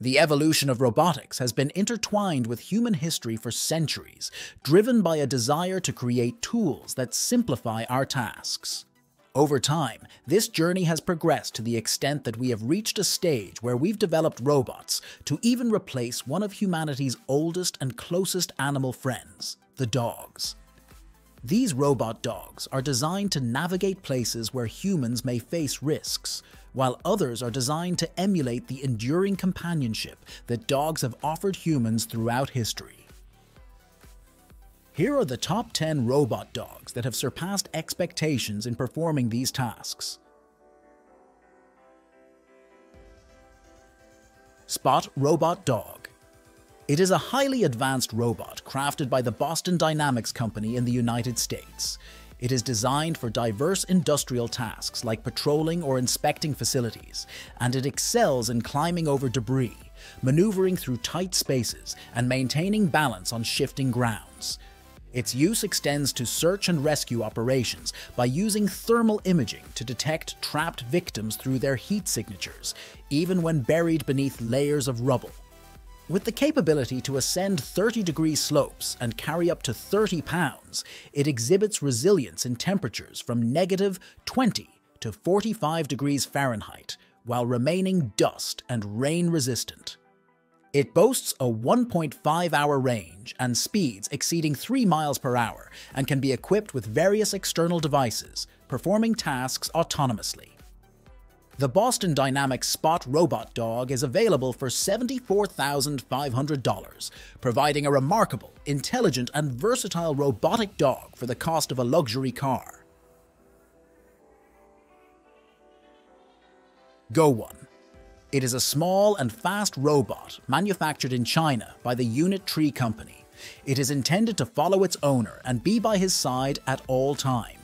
The evolution of robotics has been intertwined with human history for centuries, driven by a desire to create tools that simplify our tasks. Over time, this journey has progressed to the extent that we have reached a stage where we've developed robots to even replace one of humanity's oldest and closest animal friends, the dogs. These robot dogs are designed to navigate places where humans may face risks, while others are designed to emulate the enduring companionship that dogs have offered humans throughout history. Here are the top 10 robot dogs that have surpassed expectations in performing these tasks. Spot Robot Dog it is a highly advanced robot crafted by the Boston Dynamics Company in the United States. It is designed for diverse industrial tasks like patrolling or inspecting facilities, and it excels in climbing over debris, maneuvering through tight spaces, and maintaining balance on shifting grounds. Its use extends to search and rescue operations by using thermal imaging to detect trapped victims through their heat signatures, even when buried beneath layers of rubble. With the capability to ascend 30 degree slopes and carry up to 30 pounds, it exhibits resilience in temperatures from negative 20 to 45 degrees Fahrenheit while remaining dust and rain resistant. It boasts a 1.5 hour range and speeds exceeding 3 miles per hour and can be equipped with various external devices, performing tasks autonomously. The Boston Dynamics Spot Robot Dog is available for $74,500, providing a remarkable, intelligent, and versatile robotic dog for the cost of a luxury car. Go One. It is a small and fast robot manufactured in China by the Unitree Company. It is intended to follow its owner and be by his side at all times.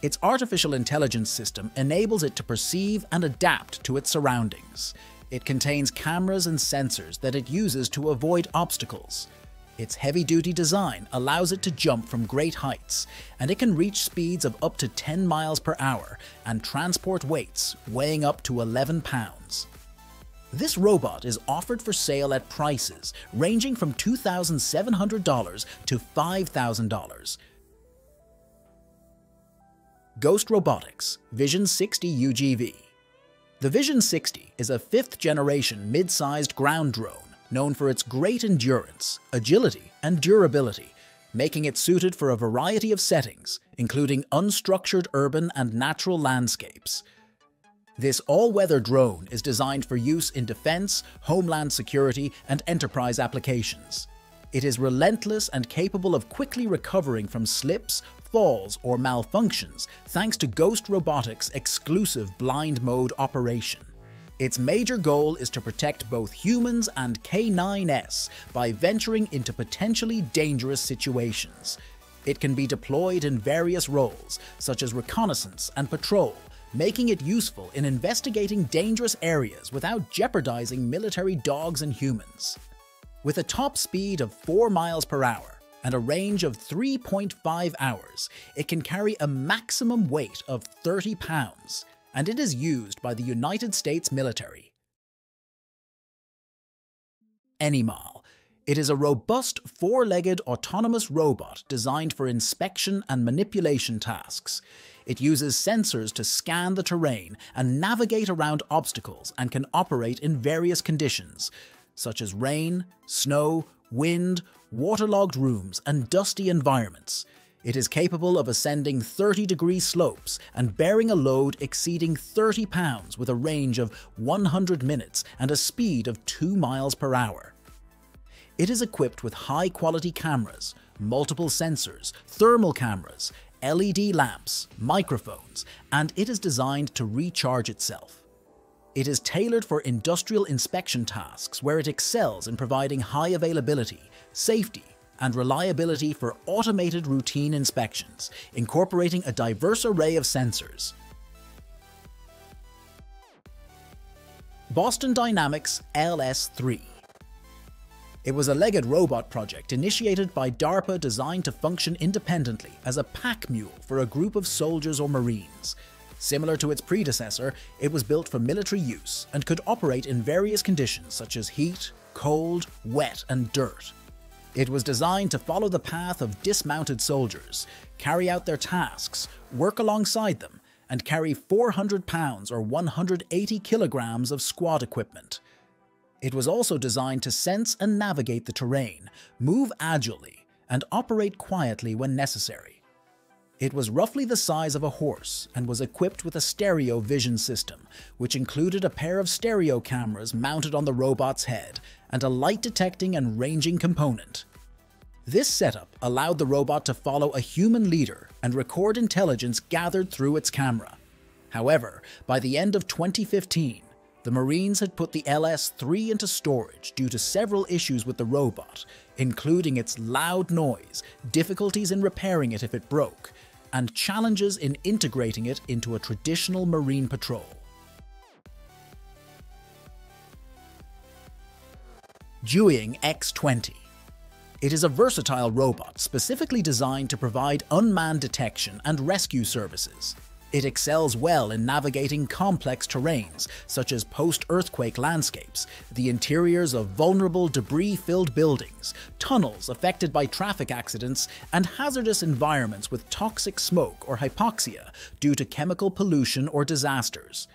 Its artificial intelligence system enables it to perceive and adapt to its surroundings. It contains cameras and sensors that it uses to avoid obstacles. Its heavy-duty design allows it to jump from great heights, and it can reach speeds of up to 10 miles per hour and transport weights weighing up to 11 pounds. This robot is offered for sale at prices ranging from $2,700 to $5,000, Ghost Robotics Vision 60 UGV. The Vision 60 is a fifth generation mid sized ground drone known for its great endurance, agility, and durability, making it suited for a variety of settings, including unstructured urban and natural landscapes. This all weather drone is designed for use in defense, homeland security, and enterprise applications. It is relentless and capable of quickly recovering from slips, falls, or malfunctions thanks to Ghost Robotics' exclusive blind mode operation. Its major goal is to protect both humans and K9S by venturing into potentially dangerous situations. It can be deployed in various roles, such as reconnaissance and patrol, making it useful in investigating dangerous areas without jeopardizing military dogs and humans. With a top speed of 4 miles per hour, and a range of 3.5 hours, it can carry a maximum weight of 30 pounds, and it is used by the United States military. Anymal. It is a robust four-legged autonomous robot designed for inspection and manipulation tasks. It uses sensors to scan the terrain and navigate around obstacles and can operate in various conditions, such as rain, snow, wind, waterlogged rooms, and dusty environments. It is capable of ascending 30 degree slopes and bearing a load exceeding 30 pounds with a range of 100 minutes and a speed of 2 miles per hour. It is equipped with high quality cameras, multiple sensors, thermal cameras, LED lamps, microphones, and it is designed to recharge itself. It is tailored for industrial inspection tasks where it excels in providing high availability, safety, and reliability for automated routine inspections, incorporating a diverse array of sensors. Boston Dynamics LS-3 It was a legged robot project initiated by DARPA designed to function independently as a pack mule for a group of soldiers or marines. Similar to its predecessor, it was built for military use and could operate in various conditions such as heat, cold, wet, and dirt. It was designed to follow the path of dismounted soldiers, carry out their tasks, work alongside them, and carry 400 pounds or 180 kilograms of squad equipment. It was also designed to sense and navigate the terrain, move agilely, and operate quietly when necessary. It was roughly the size of a horse and was equipped with a stereo vision system, which included a pair of stereo cameras mounted on the robot's head and a light detecting and ranging component. This setup allowed the robot to follow a human leader and record intelligence gathered through its camera. However, by the end of 2015, the Marines had put the LS-3 into storage due to several issues with the robot, including its loud noise, difficulties in repairing it if it broke, and challenges in integrating it into a traditional Marine patrol. Jueying X-20 it is a versatile robot specifically designed to provide unmanned detection and rescue services. It excels well in navigating complex terrains, such as post-earthquake landscapes, the interiors of vulnerable debris-filled buildings, tunnels affected by traffic accidents, and hazardous environments with toxic smoke or hypoxia due to chemical pollution or disasters.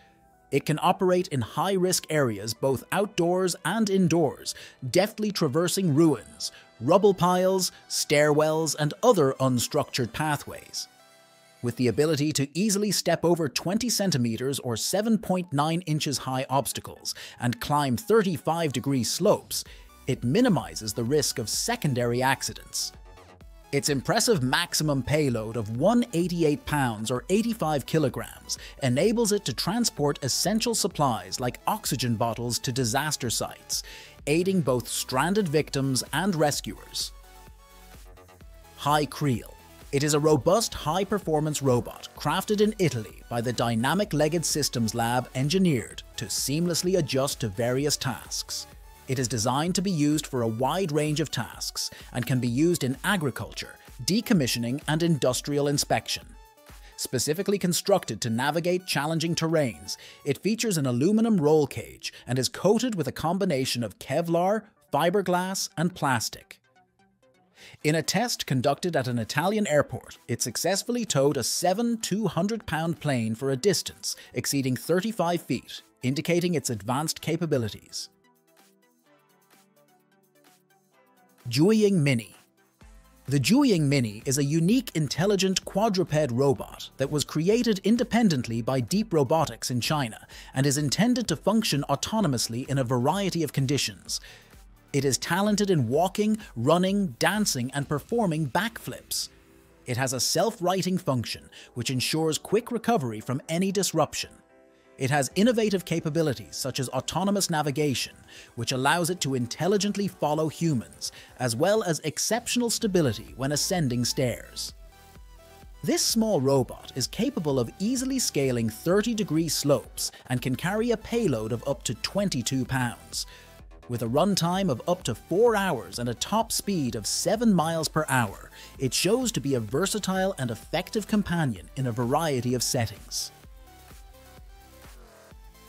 It can operate in high-risk areas both outdoors and indoors, deftly traversing ruins, rubble piles, stairwells, and other unstructured pathways. With the ability to easily step over 20 centimeters or 7.9 inches high obstacles and climb 35 degree slopes, it minimizes the risk of secondary accidents. Its impressive maximum payload of 188 pounds or 85 kilograms enables it to transport essential supplies like oxygen bottles to disaster sites, aiding both stranded victims and rescuers. HyQReal. It is a robust high-performance robot crafted in Italy by the Dynamic Legged Systems Lab engineered to seamlessly adjust to various tasks. It is designed to be used for a wide range of tasks and can be used in agriculture, decommissioning and industrial inspection. Specifically constructed to navigate challenging terrains, it features an aluminum roll cage and is coated with a combination of Kevlar, fiberglass, and plastic. In a test conducted at an Italian airport, it successfully towed a 7 200 pound plane for a distance exceeding 35 feet, indicating its advanced capabilities. Jueying Mini the Jueying Mini is a unique intelligent quadruped robot that was created independently by Deep Robotics in China and is intended to function autonomously in a variety of conditions. It is talented in walking, running, dancing, and performing backflips. It has a self-righting function, which ensures quick recovery from any disruption. It has innovative capabilities such as autonomous navigation, which allows it to intelligently follow humans, as well as exceptional stability when ascending stairs. This small robot is capable of easily scaling 30 degree slopes and can carry a payload of up to 22 pounds. With a runtime of up to 4 hours and a top speed of 7 miles per hour, it shows to be a versatile and effective companion in a variety of settings.